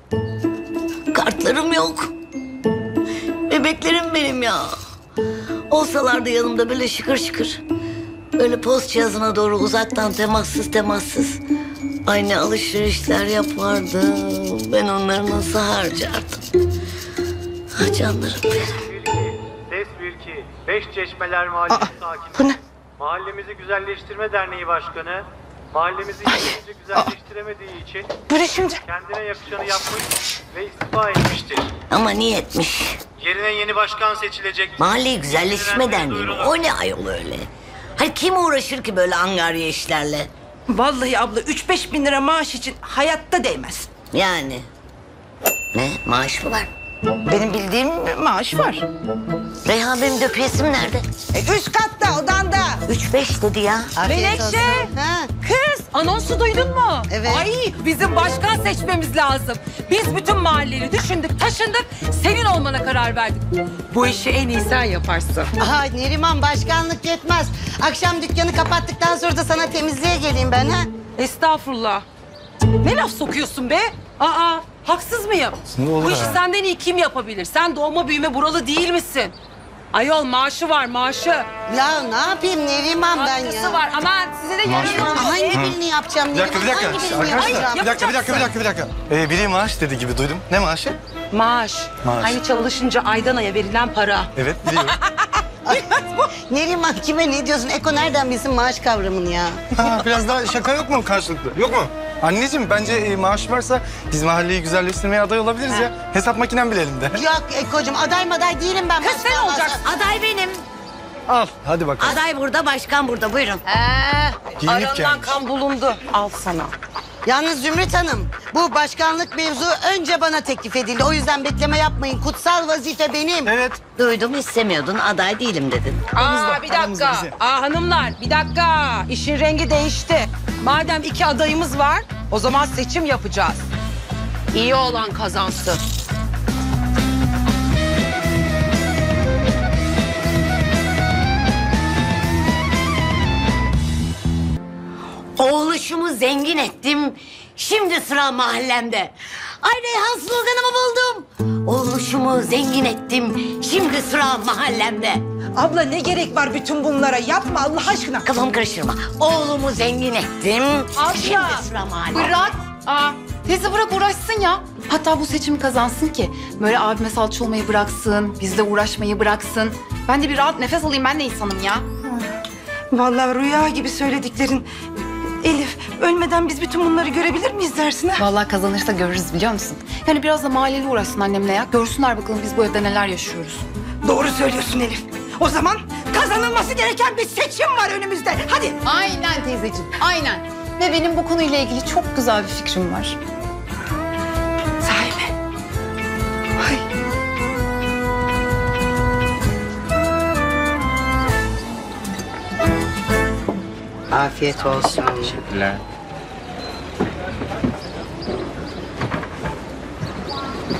Kartlarım yok. Bebeklerim benim ya. Olsalardı yanımda böyle şıkır şıkır. Böyle post cihazına doğru uzaktan temassız temassız. Aynı alışverişler yapardım. Ben onları nasıl harcardım? Ah canlarım benim. Ses 1-2. Beş Çeşmeler Mahallesi sakini. Mahallemizi Güzelleştirme Derneği Başkanı mahallemizi yeterince güzelleştiremediği için Bu ne şimdi? kendine yakışanı yapmış ve istifa etmiştir. Ama niyetmiş. Yerine yeni başkan seçilecek. Mahalleyi güzelleştirme derneği mi? O ne ayol öyle? Hayır kim uğraşır ki böyle angarya işlerle? Vallahi abla 3-5 bin lira maaş için hayatta değmez. Yani. Ne? Maaş mı var? Benim bildiğim maaş var. Reyhan benim döpiyesim nerede? E, üst katta odanda. Üç beş dedi ya. Menekşe. Ha. Kız anonsu duydun mu? Evet. Ay bizim başkan seçmemiz lazım. Biz bütün mahalleyi düşündük taşındık senin olmana karar verdik. Bu işi en iyi sen yaparsın. Aha Neriman başkanlık yetmez. Akşam dükkanı kapattıktan sonra da sana temizliğe geleyim ben ha. Estağfurullah. Ne laf sokuyorsun be? Aa haksız mıyım? Ne olur Bu işi ha? senden iyi kim yapabilir? Sen doğma büyüme buralı değil misin? Ayol maaşı var maaşı. Ya ne yapayım Neriman ben ya. var. Aman size de Maaş var. Hangi birini yapacağım Bir dakika, bir Neriman? dakika. Hangi birini Arkadaşlar, bir dakika, bir dakika, bir dakika, bir dakika. Ee, biri maaş dedi gibi duydum. Ne maaşı? Maaş. Maaş. Hani çalışınca aydan aya verilen para. Evet, biliyorum. Neriman kime ne diyorsun? Eko nereden bilsin maaş kavramını ya? ha, biraz daha şaka yok mu karşılıklı? Yok mu? Anneciğim bence e, maaş varsa biz mahalleyi güzelleştirmeye aday olabiliriz ya. Hesap makinem bile elimde. Yok Eko'cum aday maday değilim ben. Kız sen olacaksın. Aday benim. Al, hadi bakalım. Aday burada, başkan burada. Buyurun. Giyinip Arandan gelmiş. kan bulundu. Al sana. Yalnız Zümrüt Hanım, bu başkanlık mevzu önce bana teklif edildi. O yüzden bekleme yapmayın. Kutsal vazife benim. Evet. Duydum istemiyordun, aday değilim dedin. Aa bir dakika. Aa hanımlar bir dakika. İşin rengi değişti. Madem iki adayımız var o zaman seçim yapacağız. İyi olan kazansın. Oğluşumu zengin ettim. Şimdi sıra mahallemde. Ay Reyhan sloganımı buldum. Oğluşumu zengin ettim. Şimdi sıra mahallemde. Abla ne gerek var bütün bunlara? Yapma Allah aşkına. Kafamı karıştırma. Oğlumu zengin ettim. Abla, Şimdi sıra mahallemde. Bırak. Aa, teyze bırak uğraşsın ya. Hatta bu seçimi kazansın ki böyle abime salça olmayı bıraksın, bizle uğraşmayı bıraksın. Ben de bir rahat nefes alayım ben de insanım ya. Vallahi rüya gibi söylediklerin. Elif ölmeden biz bütün bunları görebilir miyiz dersin ha? Vallahi kazanırsa görürüz biliyor musun? Yani biraz da mahalleli uğraşsın annemle ya. Görsünler bakalım biz bu evde neler yaşıyoruz. Doğru söylüyorsun Elif. O zaman kazanılması gereken bir seçim var önümüzde. Hadi. Aynen teyzeciğim, aynen. Ve benim bu konuyla ilgili çok güzel bir fikrim var. Afiyet olsun. Teşekkürler.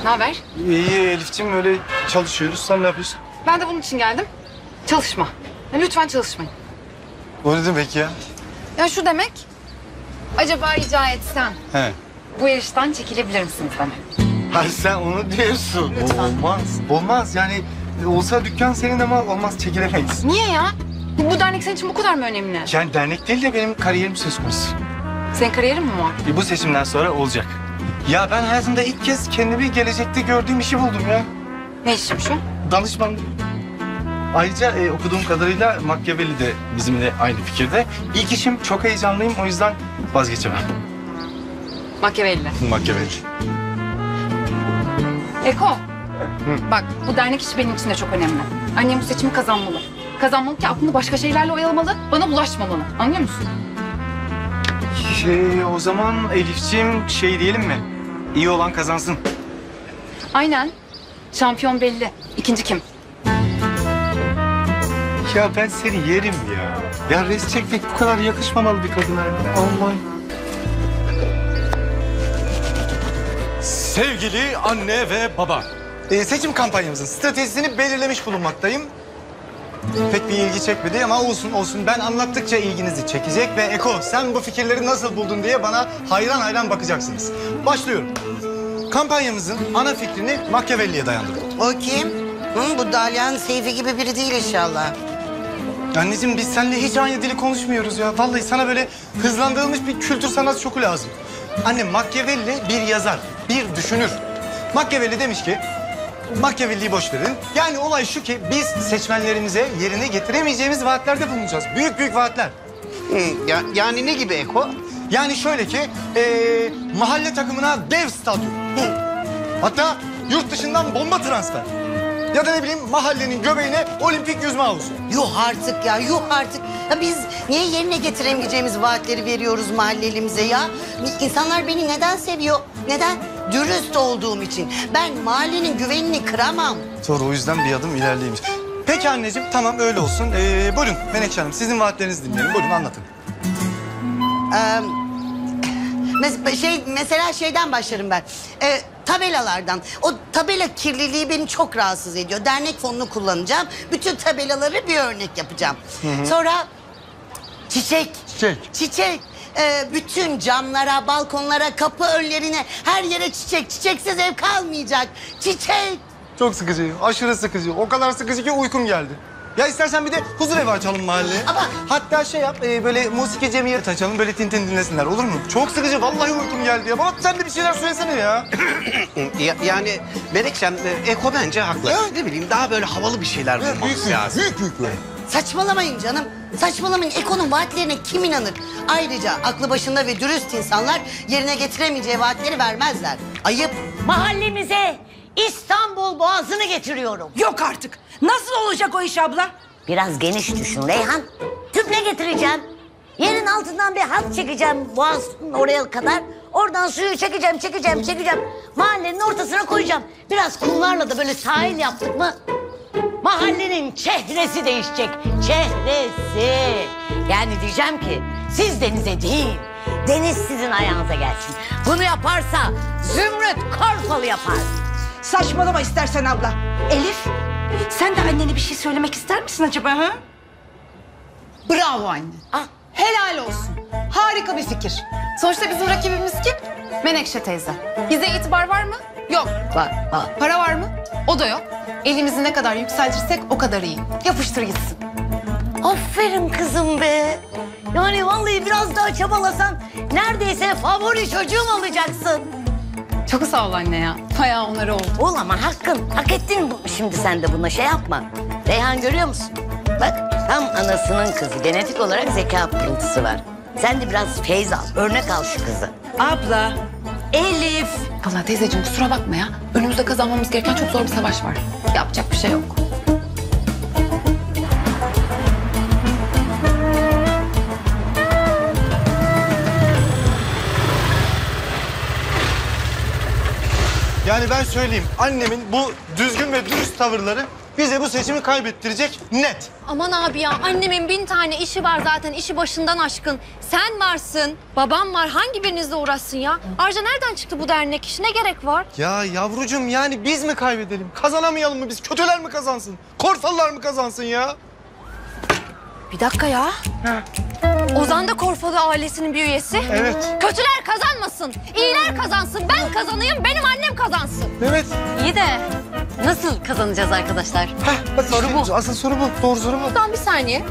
Ne haber? İyi Elif'ciğim öyle çalışıyoruz. Sen ne yapıyorsun? Ben de bunun için geldim. Çalışma. Ya lütfen çalışmayın. O ne demek ya? Ya şu demek, acaba rica etsem He. bu yarıştan çekilebilir misiniz demek? Hayır sen onu diyorsun. Olmaz. Olmaz yani olsa dükkan senin ama olmaz çekilemeyiz. Niye ya? Bu, bu dernek senin için bu kadar mı önemli? Yani dernek değil de benim kariyerim söz konusu. Senin kariyerin mi var? E, bu seçimden sonra olacak. Ya ben hayatımda ilk kez kendimi gelecekte gördüğüm işi buldum ya. Ne işim şu? Danışmanlık. Ayrıca e, okuduğum kadarıyla Machiavelli de bizimle aynı fikirde. İlk işim çok heyecanlıyım o yüzden vazgeçemem. Machiavelli. Machiavelli. Eko. Bak bu dernek işi benim için de çok önemli. Annem bu seçimi kazanmalı. Kazanmalı ki aklını başka şeylerle oyalamalı, bana bulaşmamalı. Anlıyor musun? Şey, o zaman Elif'ciğim şey diyelim mi? İyi olan kazansın. Aynen. Şampiyon belli. İkinci kim? Ya ben seni yerim ya. Ya res çekmek bu kadar yakışmamalı bir kadına. Allah. Sevgili anne ve baba. Ee, seçim kampanyamızın stratejisini belirlemiş bulunmaktayım. Pek bir ilgi çekmedi ama olsun olsun. Ben anlattıkça ilginizi çekecek ve Eko sen bu fikirleri nasıl buldun diye bana hayran hayran bakacaksınız. Başlıyorum. Kampanyamızın ana fikrini Machiavelli'ye dayandırdık. O kim? Hı, bu Dalyan Seyfi gibi biri değil inşallah. Anneciğim biz seninle hiç aynı dili konuşmuyoruz ya. Vallahi sana böyle hızlandırılmış bir kültür sanat şoku lazım. Anne Machiavelli bir yazar, bir düşünür. Machiavelli demiş ki, Machiavelli'yi boş verin. Yani olay şu ki biz seçmenlerimize yerine getiremeyeceğimiz vaatlerde bulunacağız. Büyük büyük vaatler. Ya, yani ne gibi Eko? Yani şöyle ki, eee, mahalle takımına dev stadyum. Hatta yurt dışından bomba transfer. Ya da ne bileyim mahallenin göbeğine olimpik yüzme havuzu. Yuh artık ya, yuh artık. Ya biz niye yerine getiremeyeceğimiz vaatleri veriyoruz mahallelimize ya? İnsanlar beni neden seviyor? Neden? Dürüst olduğum için. Ben mahallenin güvenini kıramam. Doğru o yüzden bir adım ilerleymiş. Peki anneciğim tamam öyle olsun. Ee, buyurun Menekşe Hanım sizin vaatlerinizi dinleyelim. Buyurun anlatın. Ee, mes- şey mesela şeyden başlarım ben. Ee, tabelalardan. O tabela kirliliği beni çok rahatsız ediyor. Dernek fonunu kullanacağım. Bütün tabelaları bir örnek yapacağım. Hı hı. Sonra çiçek. Çiçek. Çiçek. Ee, bütün camlara, balkonlara, kapı önlerine, her yere çiçek. Çiçeksiz ev kalmayacak. Çiçek. Çok sıkıcı, aşırı sıkıcı. O kadar sıkıcı ki uykum geldi. Ya istersen bir de huzur evi açalım mahalleye. Ama hatta şey yap, e, böyle musiki cemiyet açalım, böyle tintin dinlesinler olur mu? Çok sıkıcı, vallahi uykum geldi ya. Baba sen de bir şeyler söylesene ya. Ya, yani Menekşem, e, Eko bence haklı. Ne bileyim daha böyle havalı bir şeyler bulmamız lazım. Büyük büyük böyle. Saçmalamayın canım. Saçmalamayın. Eko'nun vaatlerine kim inanır? Ayrıca aklı başında ve dürüst insanlar yerine getiremeyeceği vaatleri vermezler. Ayıp. Mahallemize İstanbul Boğazı'nı getiriyorum. Yok artık. Nasıl olacak o iş abla? Biraz geniş düşün Reyhan. Tüple getireceğim. Yerin altından bir hat çekeceğim boğazın oraya kadar. Oradan suyu çekeceğim, çekeceğim, çekeceğim. Mahallenin ortasına koyacağım. Biraz kumlarla da böyle sahil yaptık mı... ...mahallenin çehresi değişecek. Çehresi. Yani diyeceğim ki siz denize değil, deniz sizin ayağınıza gelsin. Bunu yaparsa Zümrüt Korfalı yapar. Saçmalama istersen abla. Elif, sen de annene bir şey söylemek ister misin acaba ha? Bravo anne. Helal olsun. Harika bir fikir. Sonuçta bizim rakibimiz kim? Menekşe teyze. Bize itibar var mı? Yok. Var, var. Para var mı? O da yok. Elimizi ne kadar yükseltirsek o kadar iyi. Yapıştır gitsin. Aferin kızım be. Yani vallahi biraz daha çabalasan neredeyse favori çocuğum olacaksın. Çok sağ ol anne ya. Bayağı onları oldu. Ol ama hakkın. Hak ettin bu, şimdi sen de buna şey yapma. Reyhan görüyor musun? Bak tam anasının kızı. Genetik olarak zeka pırıltısı var. Sen de biraz feyz al. Örnek al şu kızı. Abla, Elif. Vallahi teyzeciğim kusura bakma ya. Önümüzde kazanmamız gereken çok zor bir savaş var. Yapacak bir şey yok. Yani ben söyleyeyim, annemin bu düzgün ve dürüst tavırları bize bu seçimi kaybettirecek net. Aman abi ya annemin bin tane işi var zaten işi başından aşkın. Sen varsın, babam var hangi birinizle uğraşsın ya? Ayrıca nereden çıktı bu dernek işi ne gerek var? Ya yavrucuğum yani biz mi kaybedelim? Kazanamayalım mı biz? Kötüler mi kazansın? Korfalılar mı kazansın ya? Bir dakika ya. Ozan da Korfalı ailesinin bir üyesi. Evet. Kötüler kazanmasın, iyiler kazansın, ben kazanayım, benim annem kazansın. Evet. İyi de nasıl kazanacağız arkadaşlar? soru bu. Asıl soru bu. Doğru soru bu. Ozan bir saniye.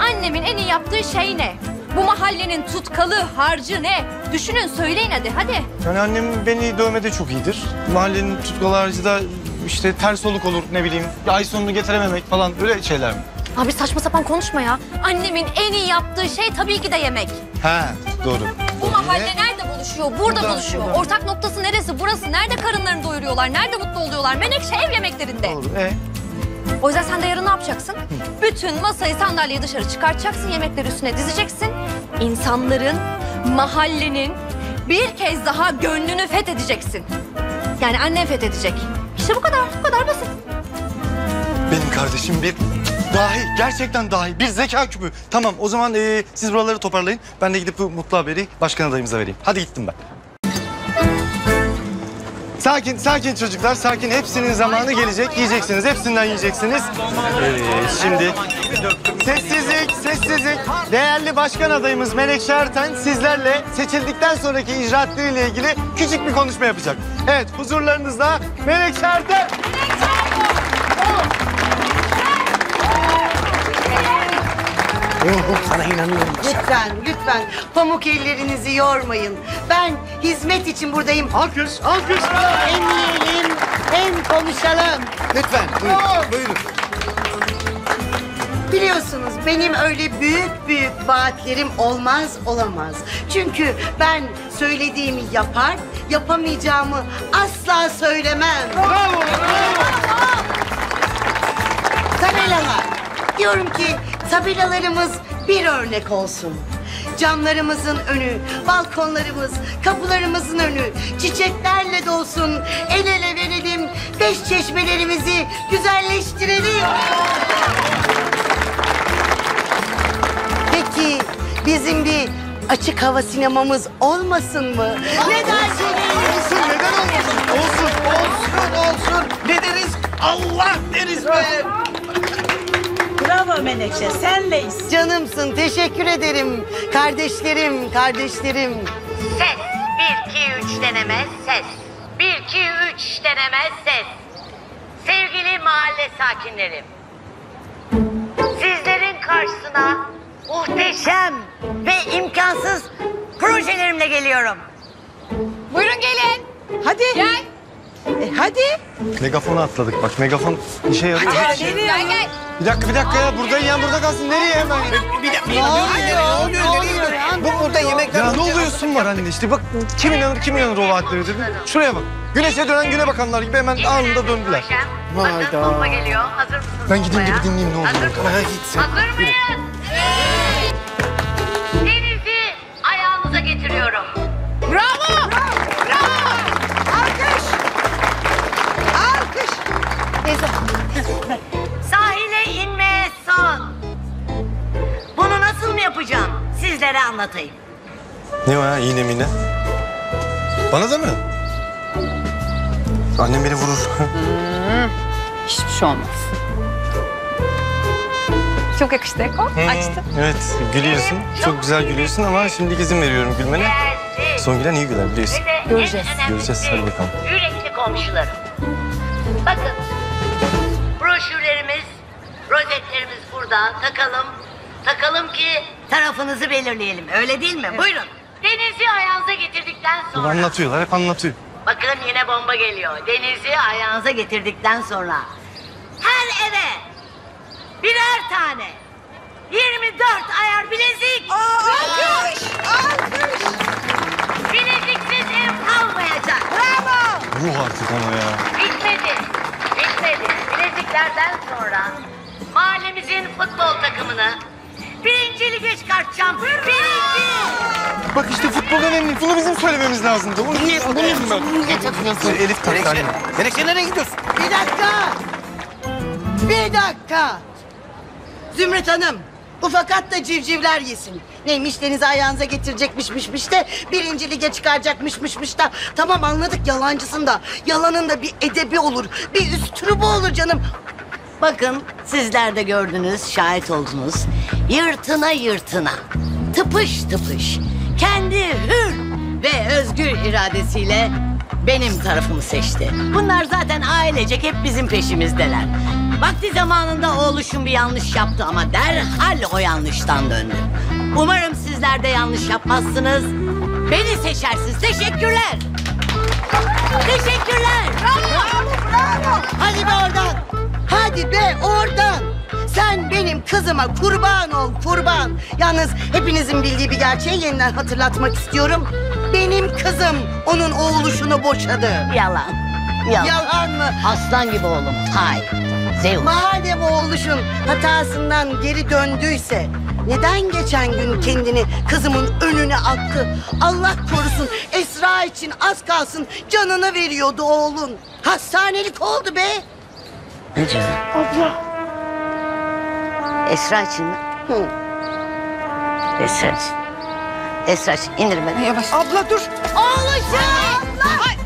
Annemin en iyi yaptığı şey ne? Bu mahallenin tutkalı, harcı ne? Düşünün söyleyin hadi hadi. Yani annem beni dövmede çok iyidir. Mahallenin tutkalı harcı da işte ters oluk olur ne bileyim. Ay sonunu getirememek falan öyle şeyler mi? Abi saçma sapan konuşma ya. Annemin en iyi yaptığı şey tabii ki de yemek. He doğru. Bu mahalle nerede buluşuyor? Burada, Burada, buluşuyor. burada. Ortak noktası neresi? Burası. Nerede karınlarını doyuruyorlar? Nerede mutlu oluyorlar? Menekşe ev yemeklerinde. Doğru. E? O yüzden sen de yarın ne yapacaksın? Bütün masayı sandalyeyi dışarı çıkartacaksın. Yemekleri üstüne dizeceksin. İnsanların mahallenin bir kez daha gönlünü fethedeceksin. Yani annen fethedecek. İşte bu kadar, bu kadar basit. Kardeşim bir dahi, gerçekten dahi. Bir zeka küpü. Tamam o zaman ee, siz buraları toparlayın. Ben de gidip mutlu haberi başkan adayımıza vereyim. Hadi gittim ben. Sakin, sakin çocuklar, sakin. Hepsinin zamanı gelecek. Yiyeceksiniz, hepsinden yiyeceksiniz. Ee, şimdi sessizlik, sessizlik. Değerli başkan adayımız Menekşe Erten sizlerle seçildikten sonraki icraatleriyle ilgili küçük bir konuşma yapacak. Evet, huzurlarınızda Menekşe Erten. Sana inanıyorum. Lütfen, lütfen pamuk ellerinizi yormayın. Ben hizmet için buradayım. Alkış, alkış. Hem yiyelim hem konuşalım. Lütfen buyurun. buyurun. Biliyorsunuz benim öyle büyük büyük vaatlerim olmaz olamaz. Çünkü ben söylediğimi yapar, yapamayacağımı asla söylemem. Bravo, Tabelalar. Diyorum ki tabelalarımız bir örnek olsun. Camlarımızın önü, balkonlarımız, kapılarımızın önü çiçeklerle dolsun. El ele verelim, beş çeşmelerimizi güzelleştirelim. Peki bizim bir açık hava sinemamız olmasın mı? Ne dersiniz? Olsun, neden olmasın? Olsun, olsun, olsun. Ne deriz? Allah deriz be. Bravo Menekşe, senleyiz. Canımsın, teşekkür ederim. Kardeşlerim, kardeşlerim. Ses. Bir, iki, üç deneme ses. Bir, iki, üç deneme ses. Sevgili mahalle sakinlerim. Sizlerin karşısına muhteşem ve imkansız projelerimle geliyorum. Buyurun gelin. Hadi. Gel. E, hadi. Megafonu atladık bak, megafon işe yarıyor. Gel gel. Bir dakika, bir dakika ya. Burada yiyen burada kalsın. Nereye hemen? Bir dakika. Ne oluyor? Ne oluyor? Bu burada yemekler... Ya ne oluyorsun var anne işte bak kim inanır kim inanır o vaatlere dedim. Şuraya bak. Güneşe dönen güne bakanlar gibi hemen anında döndüler. Hazır mısınız? Ben gideyim de bir dinleyeyim ne Hazır oluyor. Ha, git sen. Hazır mıyız? Denizi ayağınıza getiriyorum. Bravo. Sahile inmeye son. Bunu nasıl mı yapacağım? Sizlere anlatayım. Ne o ya iğne mine? Bana da mı? Annem beni vurur. Hiçbir şey olmaz. Çok yakıştı Eko. Açtı. evet gülüyorsun. Çok güzel gülüyorsun ama şimdi izin veriyorum gülmene. Gelsin. Son gülen iyi güler biliyorsun. Ve de en Göreceğiz. önemlisi, Göreceğiz, hadi bakalım. Yürekli komşularım. Bakın broşürlerimiz, rozetlerimiz burada. Takalım. Takalım ki tarafınızı belirleyelim. Öyle değil mi? Buyurun. Denizi ayağınıza getirdikten sonra... Anlatıyorlar hep anlatıyor. Bakın yine bomba geliyor. Denizi ayağınıza getirdikten sonra her eve birer tane 24 ayar bilezik. Alkış. Alkış. Bileziksiz ev kalmayacak. Bravo. Ruh artık ama ya. Bitmedi. Bitmedi. Bileziklerden sonra mahallemizin futbol takımını birinci lige çıkartacağım. Birinci. Bak işte futbol önemli. Bunu bizim söylememiz lazımdı. Bunu, bunu, bunu Ne takıyorsun? Elif taktı anne. Menekşe nereye gidiyorsun? Bir dakika. Bir dakika. Zümrüt Hanım. Ufakat da civcivler yesin. Neymiş denize ayağınıza getirecekmişmişmiş de birinci lige çıkaracakmışmışmış da. Tamam anladık yalancısın da. Yalanın da bir edebi olur. Bir üslubu olur canım. Bakın sizler de gördünüz, şahit oldunuz. Yırtına yırtına, tıpış tıpış, kendi hür ve özgür iradesiyle benim tarafımı seçti. Bunlar zaten ailecek hep bizim peşimizdeler. Vakti zamanında oğluşum bir yanlış yaptı ama derhal o yanlıştan döndü. Umarım sizler de yanlış yapmazsınız. Beni seçersiniz. Teşekkürler. Teşekkürler. Bravo, bravo. Hadi be oradan. Hadi be oradan. Sen benim kızıma kurban ol kurban. Yalnız hepinizin bildiği bir gerçeği yeniden hatırlatmak istiyorum. Benim kızım onun oğluşunu boşadı. Yalan. Yalan, Yalan mı? Aslan gibi oğlum. Hayır. Zeus. Madem oğluşun hatasından geri döndüyse neden geçen gün kendini kızımın önüne attı? Allah korusun Esra için az kalsın canını veriyordu oğlun. Hastanelik oldu be. Ne diyor? Abla. Esra için mi? Hı. Esra için. Esra için indir beni. Yavaş. Abla dur. Oğluşum. Anne.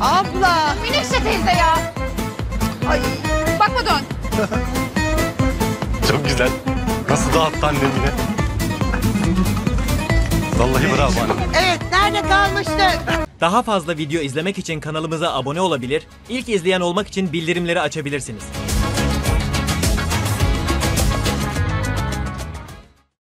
Abla. Menekşe teyze ya. Ay. Bakma dön. Çok güzel. Nasıl dağıttı annem yine. Vallahi bravo anne. Evet nerede kalmıştık? Daha fazla video izlemek için kanalımıza abone olabilir, ilk izleyen olmak için bildirimleri açabilirsiniz.